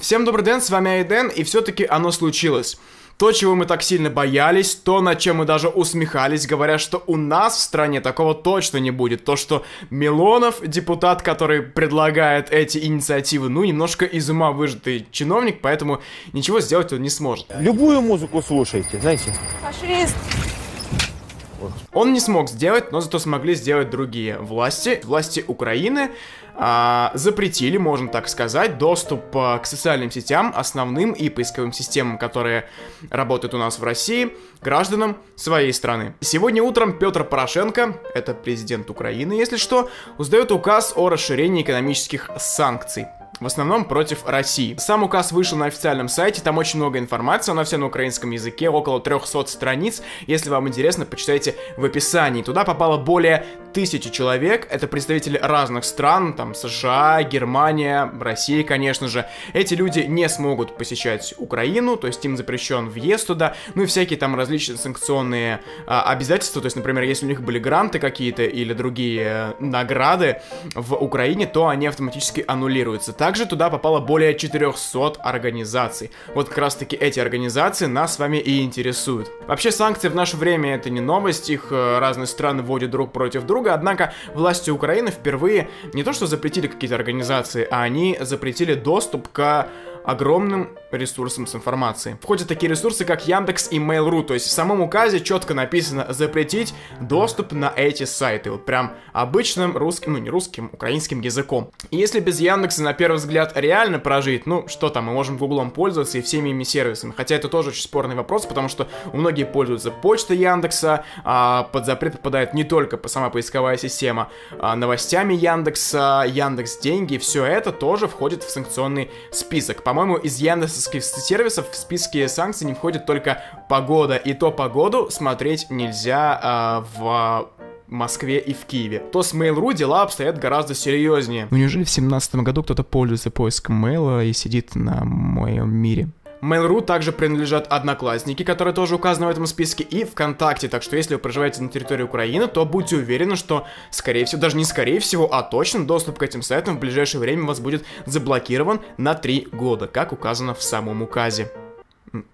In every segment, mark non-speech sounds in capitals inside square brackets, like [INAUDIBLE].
Всем добрый день, с вами Айден, и все-таки оно случилось. То, чего мы так сильно боялись, то, над чем мы даже усмехались, говоря, что у нас в стране такого точно не будет. То, что Милонов, депутат, который предлагает эти инициативы, ну, немножко из ума выжатый чиновник, поэтому ничего сделать он не сможет. Любую музыку слушайте, знаете. Фашист! Он не смог сделать, но зато смогли сделать другие власти. Власти Украины а, запретили, можно так сказать, доступ а, к социальным сетям, основным и поисковым системам, которые работают у нас в России, гражданам своей страны. Сегодня утром Петр Порошенко, это президент Украины, если что, уздает указ о расширении экономических санкций в основном против России. Сам указ вышел на официальном сайте, там очень много информации, она вся на украинском языке, около 300 страниц. Если вам интересно, почитайте в описании. Туда попало более тысячи человек, это представители разных стран, там США, Германия, Россия, конечно же. Эти люди не смогут посещать Украину, то есть им запрещен въезд туда, ну и всякие там различные санкционные а, обязательства, то есть, например, если у них были гранты какие-то или другие э, награды в Украине, то они автоматически аннулируются. Также туда попало более 400 организаций. Вот как раз таки эти организации нас с вами и интересуют. Вообще санкции в наше время это не новость, их э, разные страны вводят друг против друга, однако власти Украины впервые не то что запретили какие-то организации, а они запретили доступ к огромным ресурсам с информацией. Входят такие ресурсы, как Яндекс и Mail.ru, то есть в самом указе четко написано запретить доступ на эти сайты, вот прям обычным русским, ну не русским, украинским языком. И если без Яндекса на первый взгляд реально прожить, ну что там, мы можем Гуглом пользоваться и всеми ими сервисами, хотя это тоже очень спорный вопрос, потому что многие пользуются почтой Яндекса, а под запрет попадает не только сама поисковая система, а новостями Яндекса, Яндекс Деньги, все это тоже входит в санкционный список. По-моему, из яндексовских сервисов в списке санкций не входит только погода, и то погоду смотреть нельзя э, в Москве и в Киеве. То с Mail.ru дела обстоят гораздо серьезнее. Ну неужели в 2017 году кто-то пользуется поиском мейла и сидит на моем мире? Mail.ru также принадлежат Одноклассники, которые тоже указаны в этом списке, и ВКонтакте, так что если вы проживаете на территории Украины, то будьте уверены, что, скорее всего, даже не скорее всего, а точно доступ к этим сайтам в ближайшее время у вас будет заблокирован на 3 года, как указано в самом указе.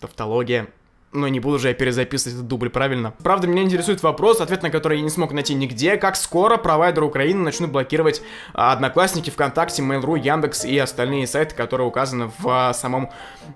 Тавтология. Но не буду же я перезаписывать этот дубль, правильно? Правда, меня интересует вопрос, ответ на который я не смог найти нигде. Как скоро провайдеры Украины начнут блокировать а, Одноклассники, ВКонтакте, Mail.ru, Яндекс и остальные сайты, которые указаны в а, самом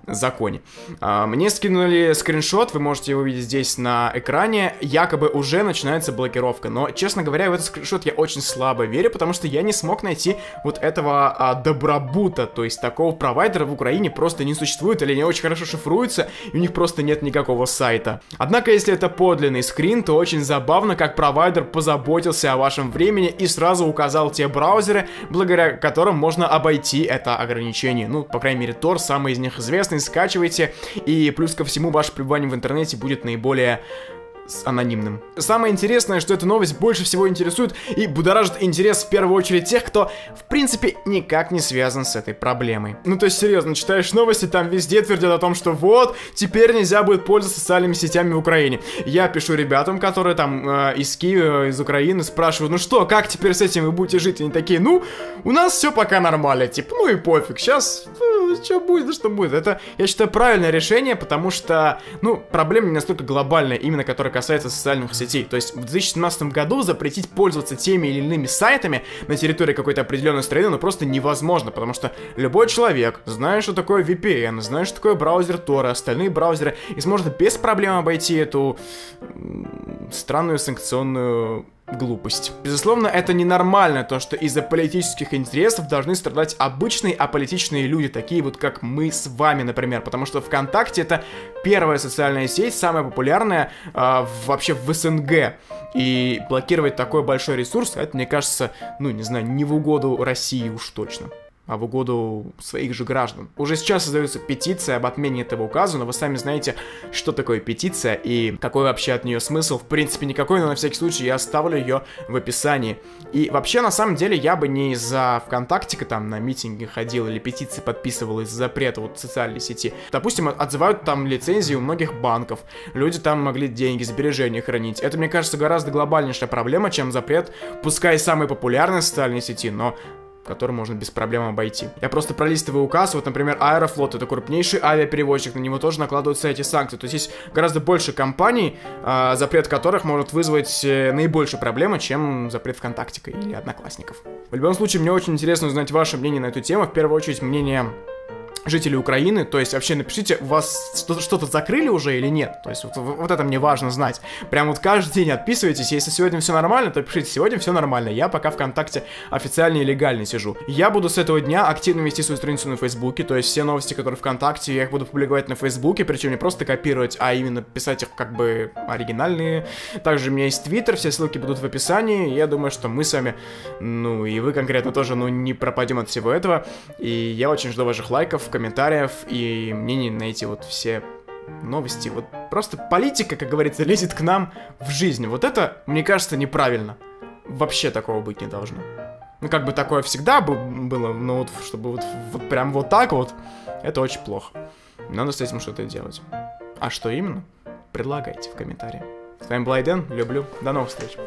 законе. А, мне скинули скриншот, вы можете его видеть здесь на экране. Якобы уже начинается блокировка. Но, честно говоря, в этот скриншот я очень слабо верю, потому что я не смог найти вот этого добробута. То есть такого провайдера в Украине просто не существует, или не очень хорошо шифруется, и у них просто нет никакого такого сайта. Однако, если это подлинный скрин, то очень забавно, как провайдер позаботился о вашем времени и сразу указал те браузеры, благодаря которым можно обойти это ограничение. Ну, по крайней мере, Tor, самый из них известный, скачивайте, и плюс ко всему, ваше пребывание в интернете будет наиболее с анонимным. Самое интересное, что эта новость больше всего интересует и будоражит интерес в первую очередь тех, кто, в принципе, никак не связан с этой проблемой. Ну то есть, серьезно, читаешь новости, там везде твердят о том, что вот, теперь нельзя будет пользоваться социальными сетями в Украине. Я пишу ребятам, которые там э, из Киева, из Украины, спрашиваю, ну что, как теперь с этим вы будете жить? Они такие, ну, у нас все пока нормально, типа, ну и пофиг, сейчас, ну, что будет, что будет. Это, я считаю, правильное решение, потому что, ну, проблема не настолько глобальная, именно которая касается социальных сетей. То есть в 2017 году запретить пользоваться теми или иными сайтами на территории какой-то определенной страны, ну просто невозможно, потому что любой человек, зная, что такое VPN, зная, что такое браузер Tor, остальные браузеры, и сможет без проблем обойти эту странную санкционную глупость. Безусловно, это ненормально, то, что из-за политических интересов должны страдать обычные аполитичные люди, такие вот как мы с вами, например, потому что ВКонтакте это первая социальная сеть, самая популярная э, вообще в СНГ. И блокировать такой большой ресурс, это, мне кажется, ну, не знаю, не в угоду России уж точно в угоду своих же граждан. Уже сейчас создается петиция об отмене этого указа, но вы сами знаете, что такое петиция и какой вообще от нее смысл. В принципе, никакой, но на всякий случай я оставлю ее в описании. И вообще, на самом деле, я бы не из-за ВКонтактика там на митинги ходил или петиции подписывал из-за запрета вот социальной сети. Допустим, отзывают там лицензии у многих банков. Люди там могли деньги, сбережения хранить. Это, мне кажется, гораздо глобальнейшая проблема, чем запрет, пускай самой популярной социальной сети, но который можно без проблем обойти. Я просто пролистываю указ, вот, например, Аэрофлот, это крупнейший авиаперевозчик, на него тоже накладываются эти санкции. То есть есть гораздо больше компаний, э, запрет которых может вызвать э, наибольшие проблемы, чем запрет ВКонтактика или Одноклассников. В любом случае, мне очень интересно узнать ваше мнение на эту тему. В первую очередь, мнение жители Украины, то есть вообще напишите, вас что-то закрыли уже или нет, то есть вот, вот это мне важно знать. Прям вот каждый день отписывайтесь, если сегодня все нормально, то пишите, сегодня все нормально, я пока ВКонтакте официально и легально сижу. Я буду с этого дня активно вести свою страницу на Фейсбуке, то есть все новости, которые ВКонтакте, я их буду публиковать на Фейсбуке, причем не просто копировать, а именно писать их как бы оригинальные. Также у меня есть Твиттер, все ссылки будут в описании, я думаю, что мы с вами, ну и вы конкретно тоже, ну не пропадем от всего этого, и я очень жду ваших лайков, комментариев и мнений на эти вот все новости. Вот просто политика, как говорится, [LAUGHS] лезет к нам в жизнь. Вот это, мне кажется, неправильно. Вообще такого быть не должно. Ну, как бы такое всегда было, но вот чтобы вот, вот прям вот так вот, это очень плохо. Надо с этим что-то делать. А что именно? Предлагайте в комментариях. С вами был Айден, люблю, до новых встреч.